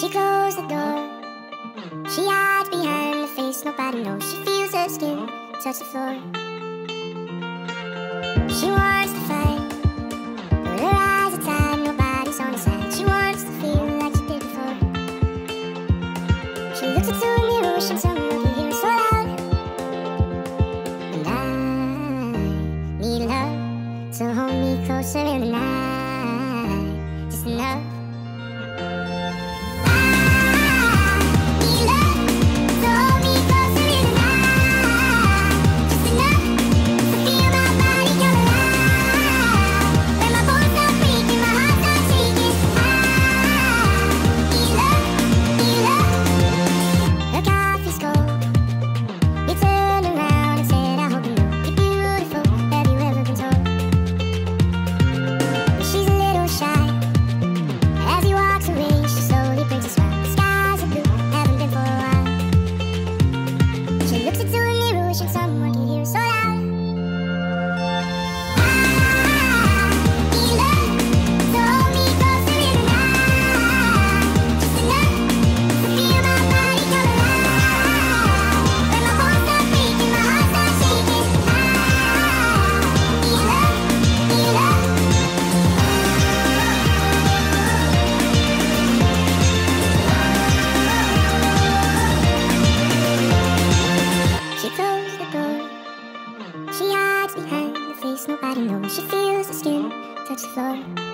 She closed the door. She hides behind the face nobody knows. She feels her skin touch the floor. She wants to fight, but her eyes are tied. Nobody's on her side. She wants to feel like she did before. She looks into a mirror, wishing someone could hear her so loud. And I need love to hold me closer in the night. nobody knows. She feels the skin touch the floor.